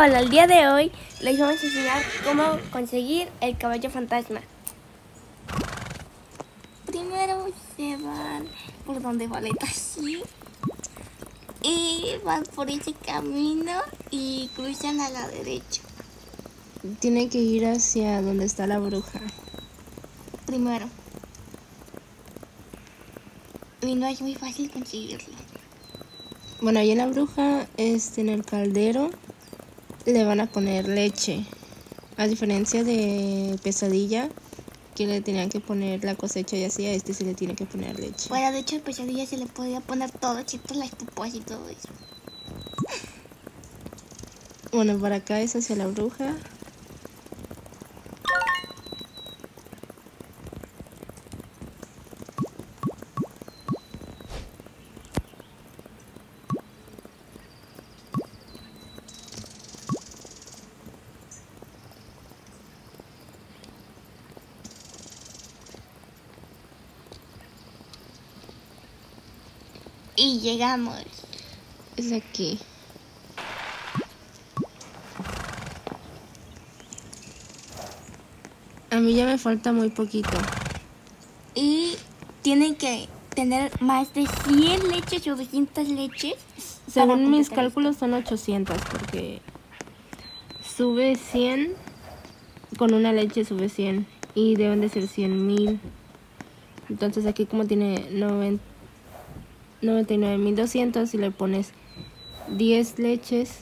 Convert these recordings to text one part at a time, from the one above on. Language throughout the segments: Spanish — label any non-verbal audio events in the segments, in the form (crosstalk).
Hola, el día de hoy les vamos a enseñar cómo conseguir el caballo fantasma. Primero se van por donde la así y van por ese camino y cruzan a la derecha. Tiene que ir hacia donde está la bruja. Primero. Y no es muy fácil conseguirlo. Bueno, ahí en la bruja, este, en el caldero, le van a poner leche. A diferencia de pesadilla, que le tenían que poner la cosecha y así, a este se le tiene que poner leche. Bueno, de hecho, a pesadilla se le podía poner todo, excepto las pupas y todo eso. Bueno, para acá es hacia la bruja. Y llegamos. Es aquí. A mí ya me falta muy poquito. Y tienen que tener más de 100 leches o 200 leches. Según mis cálculos son 800 porque sube 100, con una leche sube 100 y deben de ser 100 mil. Entonces aquí como tiene 90 99.200 si le pones 10 leches.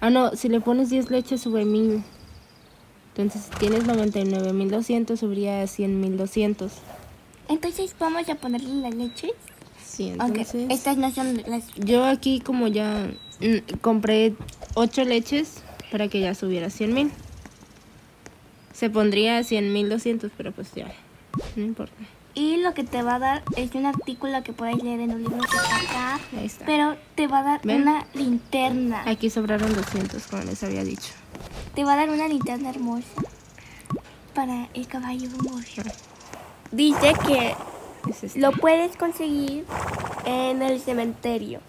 Ah, no, si le pones 10 leches sube 1000. Entonces, si tienes 99.200 subiría a 100.200. Entonces, ¿vamos a ponerle la leche? Sí, entonces... estas no son las... Yo aquí como ya mm, compré 8 leches para que ya subiera a 100.000. Se pondría a 100.200, pero pues ya, no importa. Y lo que te va a dar es un artículo que puedes leer en un libro que está acá. Ahí está. Pero te va a dar una linterna. Aquí sobraron 200, como les había dicho. Te va a dar una linterna hermosa para el caballo hermoso. Dice que este. lo puedes conseguir en el cementerio.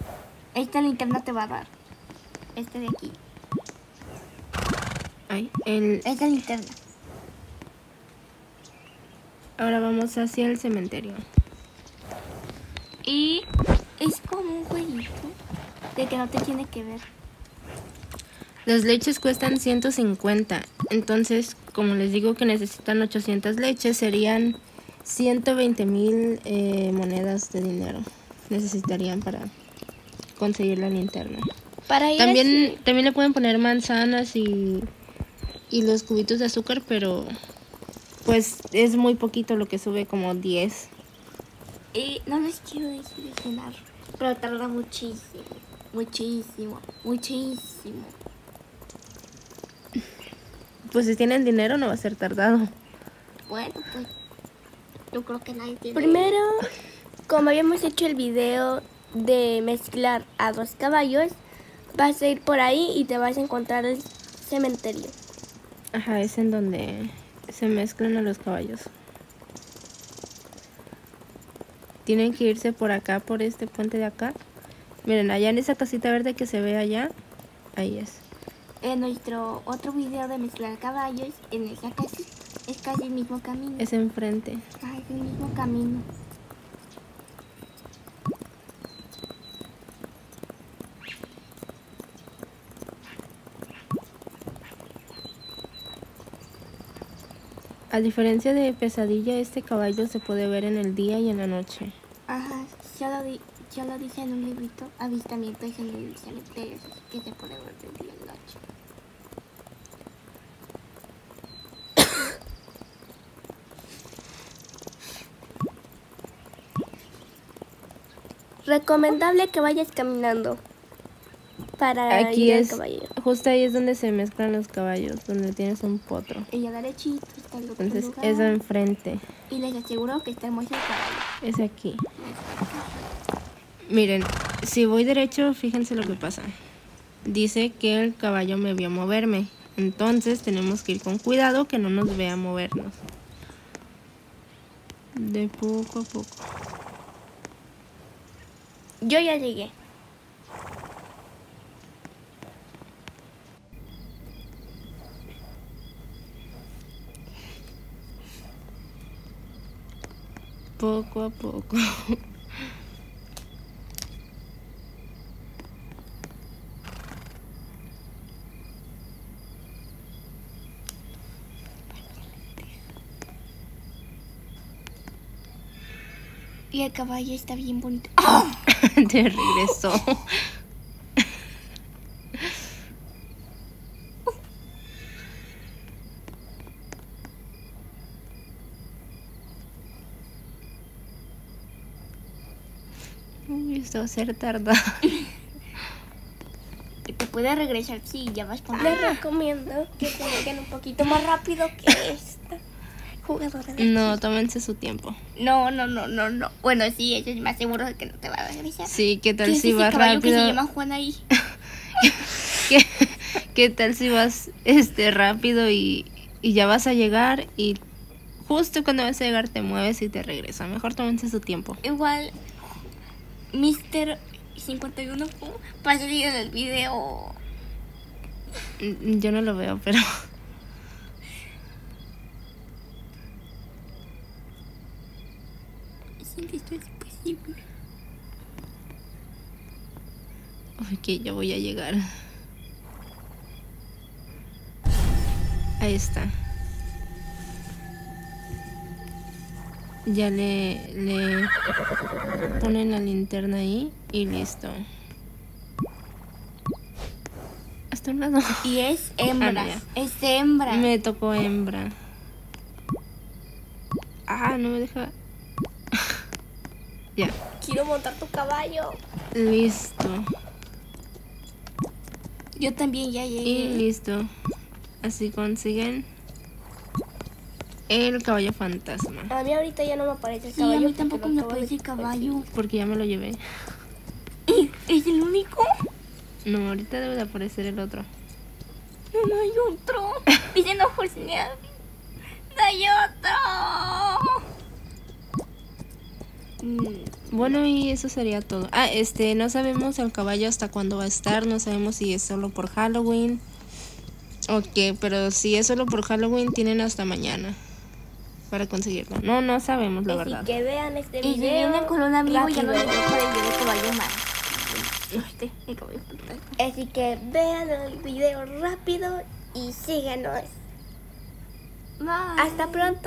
Esta linterna te va a dar. Este de aquí. Ay, el... Esta linterna. Ahora vamos hacia el cementerio. Y es como un jueguito de que no te tiene que ver. Las leches cuestan 150. Entonces, como les digo que necesitan 800 leches, serían 120 mil eh, monedas de dinero. Necesitarían para conseguir la linterna. Para también, también le pueden poner manzanas y, y los cubitos de azúcar, pero pues es muy poquito lo que sube, como 10. Y no les quiero decir de cenar, pero tarda muchísimo, muchísimo, muchísimo. Pues si tienen dinero no va a ser tardado. Bueno, pues yo creo que nadie tiene. Primero, como habíamos hecho el video de mezclar a dos caballos, vas a ir por ahí y te vas a encontrar el cementerio. Ajá, es en donde se mezclan a los caballos. Tienen que irse por acá, por este puente de acá. Miren, allá en esa casita verde que se ve allá, ahí es. En nuestro otro video de mezclar caballos, en esa casita, es casi el mismo camino. Es enfrente. Ah, es el mismo camino. A diferencia de pesadilla, este caballo se puede ver en el día y en la noche. Ajá, yo lo, di yo lo dije en un librito, avistamientos en el cementerio, que se puede ver de día y noche. (coughs) Recomendable que vayas caminando para Aquí es, justo ahí es donde se mezclan los caballos, donde tienes un potro. Y ya derechito está el otro Entonces es enfrente. Y les aseguro que está el caballo. Es aquí. Miren, si voy derecho, fíjense lo que pasa. Dice que el caballo me vio moverme. Entonces tenemos que ir con cuidado que no nos vea movernos. De poco a poco. Yo ya llegué. Poco a poco. Y el caballo está bien bonito. (laughs) Te regresó. A ser tardado. (laughs) Te puede regresar si ya vas con Les recomiendo que se lleguen un poquito más rápido que esta jugadora. De No, tómense su tiempo. no, no, no, no, no. Bueno, sí, ella es más seguro de que no te va a regresar. Sí, ¿qué tal ¿Quién es si vas caballo que se rápido? llama Juan ahí? (laughs) ¿Qué, qué tal si vas este rápido y, y ya vas a llegar y justo cuando vas a llegar te mueves y te regresa? Mejor tómense su tiempo. Igual, Mr. 51 va a salir en el video. Mm, Yo no lo veo, pero esto es posible. ok, ya voy a llegar. Ahí está. Ya le, le ponen la linterna ahí y listo. Hasta un lado. Y es hembra. Ah, es hembra. Me tocó hembra. Ah, no me deja. (laughs) ya, Quiero montar tu caballo. listo. Yo también ya Y llegué. listo. Así consiguen el caballo fantasma. A mí ahorita ya no me aparece el Sí, a caballo. mí porque tampoco me aparece el caballo. Porque ya me lo llevé. ¿Es el único? No, ahorita debe de aparecer el otro. No, no hay otro. (laughs) Dice no José. No hay otro. Mm, Bueno, y eso sería todo. Ah, este, no sabemos el caballo hasta cuándo va a estar. No sabemos si es solo por Halloween. Ok, pero si es solo por Halloween, tienen hasta mañana para conseguirlo. No, no sabemos la Así verdad. que vean este Y si video. vienen con un amigo, ya no les rápido. para el video de caballo más. Este. Así que vean el video rápido y síganos. Bye. Hasta pronto.